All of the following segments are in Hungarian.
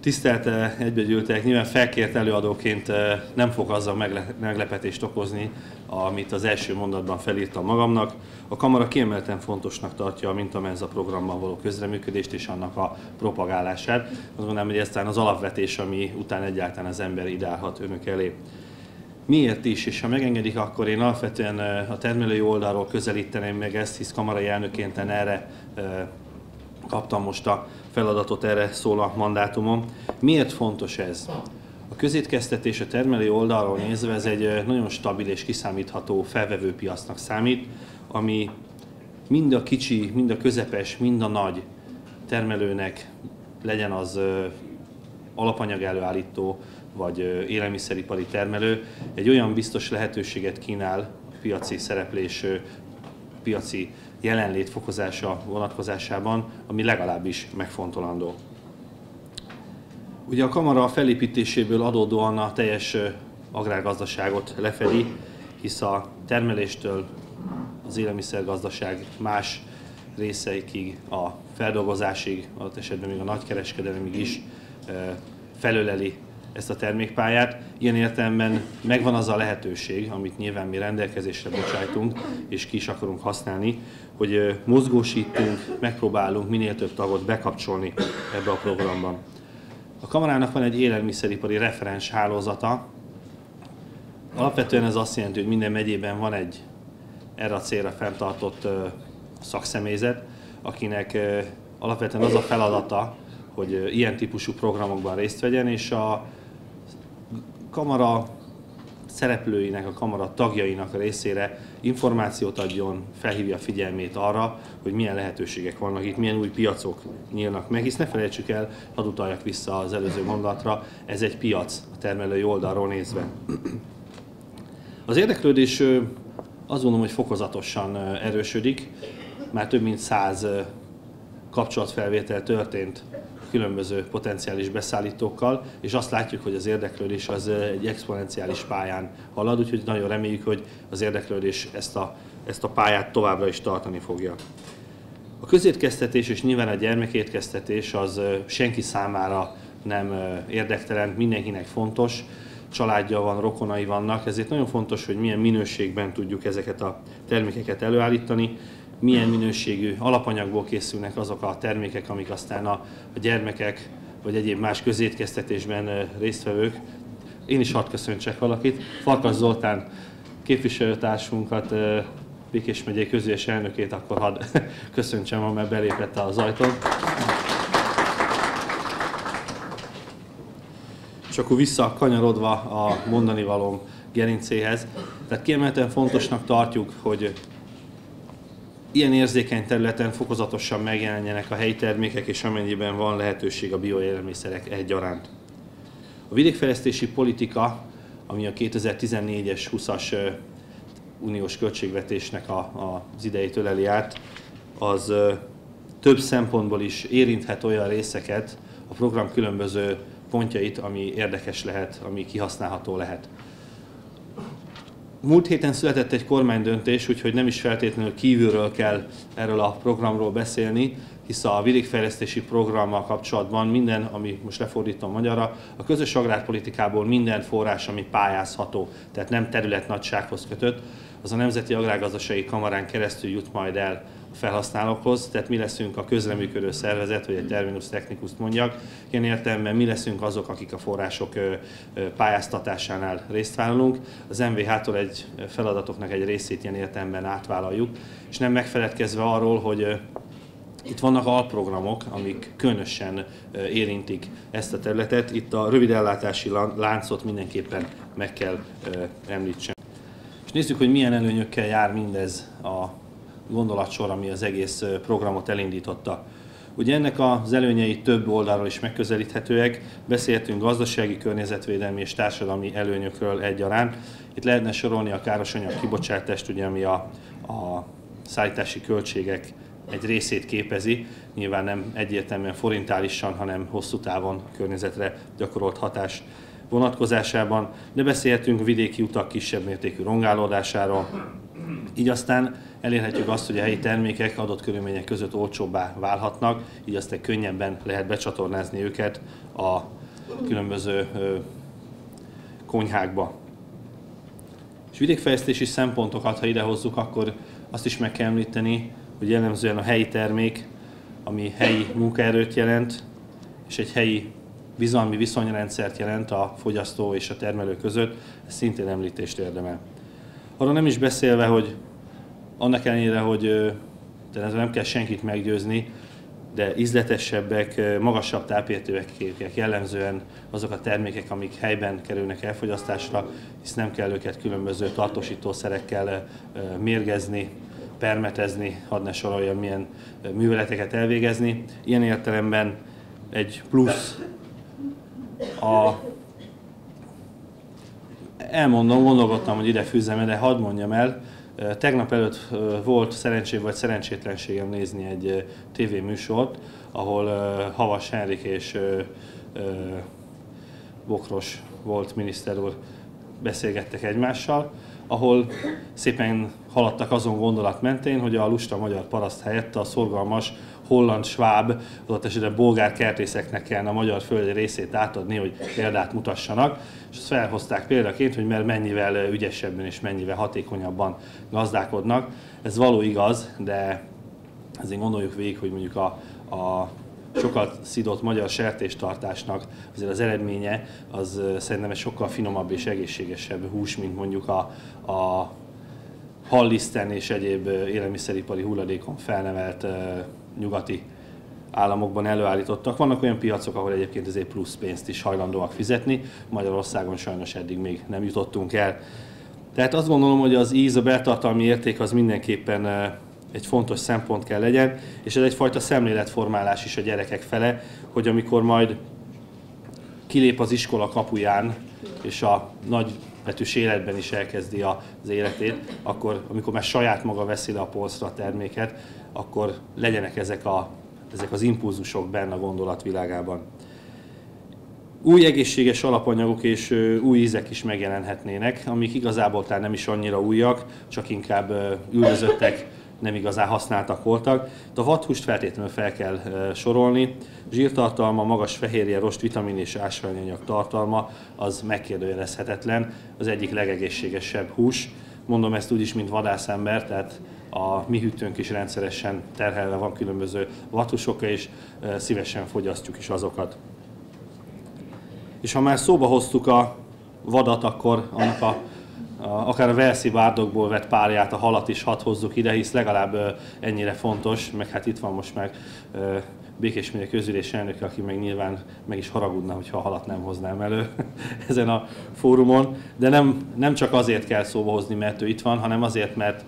Tisztelt egybegyűltek, nyilván felkért előadóként nem fog azzal meglepetést okozni, amit az első mondatban felírtam magamnak. A kamara kiemelten fontosnak tartja a Mintamenza programmal való közreműködést és annak a propagálását. Azt gondolom, hogy ez az alapvetés, ami után egyáltalán az ember ideálhat önök elé. Miért is, és ha megengedik, akkor én alapvetően a termelői oldalról közelíteném meg ezt, hisz kamarai elnökként erre kaptam most a feladatot, erre szól a mandátumom. Miért fontos ez? A közétkeztetés a termelői oldalról nézve ez egy nagyon stabil és kiszámítható felvevő piacnak számít, ami mind a kicsi, mind a közepes, mind a nagy termelőnek legyen az alapanyag előállító, vagy élelmiszeripari termelő, egy olyan biztos lehetőséget kínál piaci szereplés, piaci jelenlét fokozása vonatkozásában, ami legalábbis megfontolandó. Ugye a kamara felépítéséből adódóan a teljes agrárgazdaságot lefedi, hisz a termeléstől az élelmiszergazdaság más részeikig, a feldolgozásig, adott esetben még a nagykereskedelemig is felöleli ezt a termékpályát. Ilyen értelemben megvan az a lehetőség, amit nyilván mi rendelkezésre bocsájtunk, és ki is akarunk használni, hogy mozgósítunk, megpróbálunk minél több tagot bekapcsolni ebbe a programban. A kamarának van egy élelmiszeripari referens hálózata. Alapvetően ez azt jelenti, hogy minden megyében van egy erre a célra fenntartott szakszemélyzet, akinek alapvetően az a feladata, hogy ilyen típusú programokban részt vegyen, és a kamara szereplőinek, a kamara tagjainak a részére információt adjon, felhívja a figyelmét arra, hogy milyen lehetőségek vannak itt, milyen új piacok nyílnak meg, hisz ne felejtsük el, hadd utaljak vissza az előző mondatra, ez egy piac a termelői oldalról nézve. Az érdeklődés azt gondolom, hogy fokozatosan erősödik, már több mint száz kapcsolatfelvétel történt különböző potenciális beszállítókkal, és azt látjuk, hogy az érdeklődés az egy exponenciális pályán halad, úgyhogy nagyon reméljük, hogy az érdeklődés ezt a, ezt a pályát továbbra is tartani fogja. A közétkeztetés és nyilván a gyermekétkeztetés az senki számára nem érdektelen, mindenkinek fontos, családja van, rokonai vannak, ezért nagyon fontos, hogy milyen minőségben tudjuk ezeket a termékeket előállítani, milyen minőségű alapanyagból készülnek azok a termékek, amik aztán a, a gyermekek vagy egyéb más közétkeztetésben résztvevők. Én is hadd köszöntsek valakit. Farkas Zoltán képviselőtársunkat, Békés megyei közügyes elnökét akkor hadd köszöntsem, mert belépett az ajtón. És akkor vissza kanyarodva a mondani valóm gerincéhez. Tehát kiemelten fontosnak tartjuk, hogy ilyen érzékeny területen fokozatosan megjelenjenek a helyi termékek, és amennyiben van lehetőség a bioélelmiszerek egyaránt. A vidékfejlesztési politika, ami a 2014-es 20-as uniós költségvetésnek a, a, az idejét öleli át, az több szempontból is érinthet olyan részeket, a program különböző pontjait, ami érdekes lehet, ami kihasználható lehet. Múlt héten született egy kormánydöntés, úgyhogy nem is feltétlenül kívülről kell erről a programról beszélni, hisz a vidékfejlesztési programmal kapcsolatban minden, ami most lefordítom magyarra, a közös agrárpolitikából minden forrás, ami pályázható, tehát nem terület nagysághoz kötött, az a Nemzeti Agrárgazdasági Kamarán keresztül jut majd el felhasználókhoz, tehát mi leszünk a közreműködő szervezet, vagy egy terminus technikus mondjak. Ilyen értelemben mi leszünk azok, akik a források pályáztatásánál részt vállalunk. Az MVH-tól egy feladatoknak egy részét ilyen értelemben átvállaljuk, és nem megfeledkezve arról, hogy itt vannak alprogramok, amik különösen érintik ezt a területet. Itt a rövid ellátási láncot mindenképpen meg kell említsem. És nézzük, hogy milyen előnyökkel jár mindez a gondolatsor, ami az egész programot elindította. Ugye ennek az előnyei több oldalról is megközelíthetőek. Beszéltünk gazdasági, környezetvédelmi és társadalmi előnyökről egyaránt. Itt lehetne sorolni a károsanyag kibocsátást, ugye, ami a, a szállítási költségek egy részét képezi, nyilván nem egyértelműen forintálisan, hanem hosszú távon környezetre gyakorolt hatás vonatkozásában, de beszélhetünk vidéki utak kisebb mértékű rongálódásáról. Így aztán elérhetjük azt, hogy a helyi termékek adott körülmények között olcsóbbá válhatnak, így aztán könnyebben lehet becsatornázni őket a különböző konyhákba. És vidékfejlesztési szempontokat, ha idehozzuk, akkor azt is meg kell említeni, hogy jellemzően a helyi termék, ami helyi munkaerőt jelent, és egy helyi bizalmi viszonyrendszert jelent a fogyasztó és a termelő között, ez szintén említést érdemel. Arról nem is beszélve, hogy annak ellenére, hogy de nem kell senkit meggyőzni, de ízletesebbek, magasabb tápértékek jellemzően azok a termékek, amik helyben kerülnek elfogyasztásra, hisz nem kell őket különböző tartósítószerekkel mérgezni, permetezni, hadd ne soroljam, milyen műveleteket elvégezni. Ilyen értelemben egy plusz a elmondom, gondolkodtam, hogy ide fűzzem, de hadd mondjam el, Tegnap előtt volt szerencsém vagy szerencsétlenségem nézni egy tévéműsort, ahol Havas Henrik és Bokros volt miniszter úr beszélgettek egymással, ahol szépen haladtak azon gondolat mentén, hogy a lusta magyar paraszt helyett a szorgalmas holland, sváb, adott esetben bolgár kertészeknek kellene a magyar földi részét átadni, hogy példát mutassanak, és azt felhozták példaként, hogy mert mennyivel ügyesebben és mennyivel hatékonyabban gazdálkodnak. Ez való igaz, de ezért gondoljuk végig, hogy mondjuk a, a sokat szidott magyar sertéstartásnak azért az eredménye az szerintem egy sokkal finomabb és egészségesebb hús, mint mondjuk a, a halliszten és egyéb élelmiszeripari hulladékon felnevelt nyugati államokban előállítottak. Vannak olyan piacok, ahol egyébként ezért plusz pénzt is hajlandóak fizetni. Magyarországon sajnos eddig még nem jutottunk el. Tehát azt gondolom, hogy az íz, a beltartalmi érték az mindenképpen egy fontos szempont kell legyen, és ez egyfajta szemléletformálás is a gyerekek fele, hogy amikor majd kilép az iskola kapuján, és a nagy betűs életben is elkezdi az életét, akkor amikor már saját maga veszi le a polcra a terméket, akkor legyenek ezek, a, ezek az impulzusok benne a gondolatvilágában. Új egészséges alapanyagok és új ízek is megjelenhetnének, amik igazából talán nem is annyira újak, csak inkább üldözöttek, nem igazán használtak voltak. De a vadhúst feltétlenül fel kell sorolni. Zsírtartalma, magas fehérje, rost, vitamin és ásványanyag tartalma az megkérdőjelezhetetlen, az egyik legegészségesebb hús. Mondom ezt úgy is, mint vadászember, tehát a mi hűtőnk is rendszeresen terhelve van különböző vatusokkal, és szívesen fogyasztjuk is azokat. És ha már szóba hoztuk a vadat, akkor annak a, akár a Velszi bárdokból vett párját, a halat is hadd hozzuk ide, hisz legalább ennyire fontos, meg hát itt van most meg Békés megyek közülés elnöke, aki meg nyilván meg is haragudna, hogyha a halat nem hoznám elő ezen a fórumon. De nem, nem csak azért kell szóba hozni, mert ő itt van, hanem azért, mert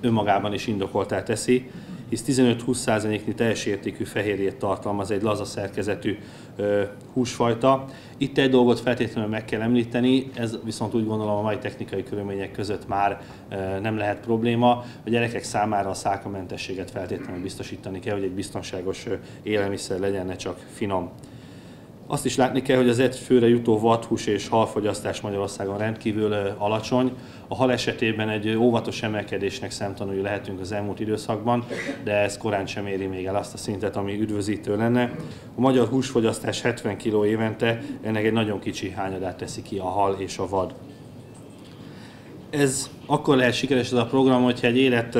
önmagában is indokoltá teszi, hisz 15-20%-nyi teljes értékű fehérjét tartalmaz egy laza szerkezetű húsfajta. Itt egy dolgot feltétlenül meg kell említeni, ez viszont úgy gondolom a mai technikai körülmények között már nem lehet probléma. A gyerekek számára a szákamentességet feltétlenül biztosítani kell, hogy egy biztonságos élelmiszer legyen, ne csak finom. Azt is látni kell, hogy az egy főre jutó vathús és halfogyasztás Magyarországon rendkívül alacsony. A hal esetében egy óvatos emelkedésnek szemtanúi lehetünk az elmúlt időszakban, de ez korán sem éri még el azt a szintet, ami üdvözítő lenne. A magyar húsfogyasztás 70 kg évente, ennek egy nagyon kicsi hányadát teszi ki a hal és a vad. Ez akkor lehet sikeres ez a program, hogyha egy élet,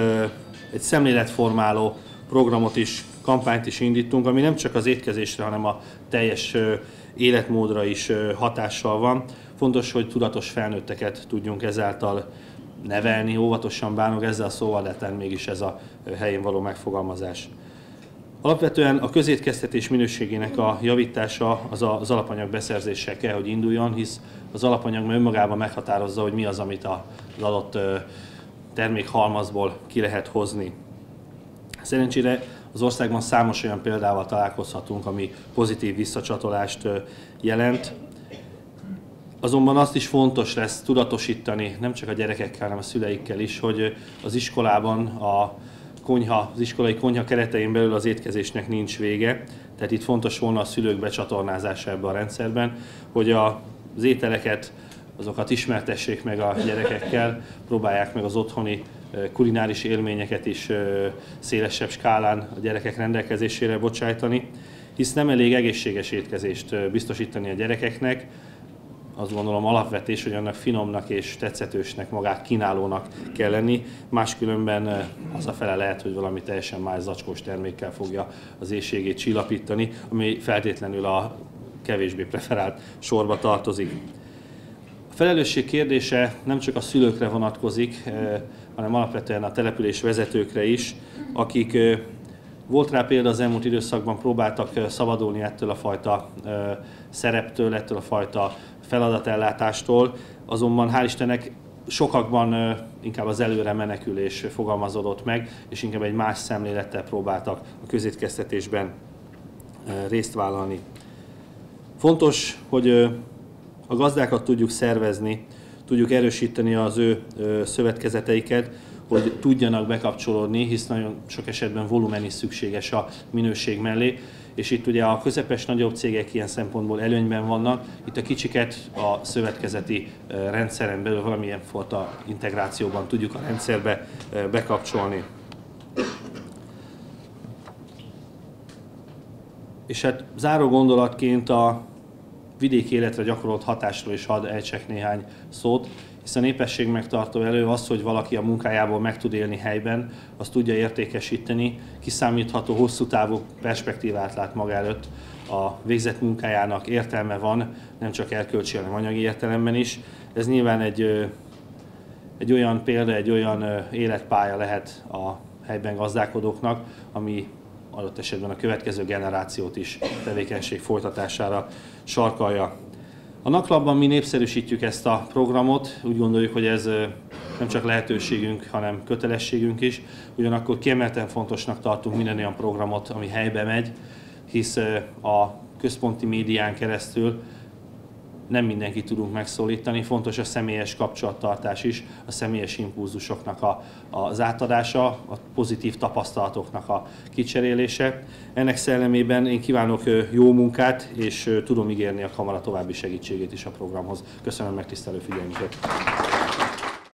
egy szemléletformáló programot is kampányt is indítunk, ami nem csak az étkezésre, hanem a teljes életmódra is hatással van. Fontos, hogy tudatos felnőtteket tudjunk ezáltal nevelni, óvatosan bánok ezzel a szóval, de mégis ez a helyén való megfogalmazás. Alapvetően a közétkeztetés minőségének a javítása az az alapanyag beszerzéssel kell, hogy induljon, hisz az alapanyag önmagában meghatározza, hogy mi az, amit az adott termékhalmazból ki lehet hozni. Szerencsére az országban számos olyan példával találkozhatunk, ami pozitív visszacsatolást jelent. Azonban azt is fontos lesz tudatosítani, nem csak a gyerekekkel, hanem a szüleikkel is, hogy az iskolában a konyha, az iskolai konyha keretein belül az étkezésnek nincs vége. Tehát itt fontos volna a szülők becsatornázása ebbe a rendszerben, hogy a, az ételeket, azokat ismertessék meg a gyerekekkel, próbálják meg az otthoni kulináris élményeket is szélesebb skálán a gyerekek rendelkezésére bocsájtani, hisz nem elég egészséges étkezést biztosítani a gyerekeknek, azt gondolom alapvetés, hogy annak finomnak és tetszetősnek, magát kínálónak kell lenni, máskülönben az a fele lehet, hogy valami teljesen más zacskós termékkel fogja az éjségét csillapítani, ami feltétlenül a kevésbé preferált sorba tartozik. Felelősség kérdése nem csak a szülőkre vonatkozik, hanem alapvetően a település vezetőkre is, akik volt rá példa az elmúlt időszakban, próbáltak szabadulni ettől a fajta szereptől, ettől a fajta feladatellátástól, azonban hál' Istennek sokakban inkább az előre menekülés fogalmazódott meg, és inkább egy más szemlélettel próbáltak a közétkeztetésben részt vállalni. Fontos, hogy a gazdákat tudjuk szervezni, tudjuk erősíteni az ő szövetkezeteiket, hogy tudjanak bekapcsolódni, hisz nagyon sok esetben volumen is szükséges a minőség mellé, és itt ugye a közepes nagyobb cégek ilyen szempontból előnyben vannak, itt a kicsiket a szövetkezeti rendszeren belül valamilyen fajta integrációban tudjuk a rendszerbe bekapcsolni. És hát záró gondolatként a vidéki életre gyakorolt hatásról is hadd ejtsek néhány szót hisz a népesség megtartó elő az, hogy valaki a munkájából meg tud élni helyben, azt tudja értékesíteni, kiszámítható, hosszú távú perspektívát lát maga előtt, a végzett munkájának értelme van, nem csak erkölcsi, hanem anyagi értelemben is. Ez nyilván egy, egy olyan példa, egy olyan életpálya lehet a helyben gazdálkodóknak, ami adott esetben a következő generációt is tevékenység folytatására sarkalja. A naklapban mi népszerűsítjük ezt a programot, úgy gondoljuk, hogy ez nem csak lehetőségünk, hanem kötelességünk is. Ugyanakkor kiemelten fontosnak tartunk minden olyan programot, ami helybe megy, hisz a központi médián keresztül nem mindenki tudunk megszólítani, fontos a személyes kapcsolattartás is, a személyes impulzusoknak a, az átadása, a pozitív tapasztalatoknak a kicserélése. Ennek szellemében én kívánok jó munkát, és tudom ígérni a kamara további segítségét is a programhoz. Köszönöm megtisztelő figyelmüket!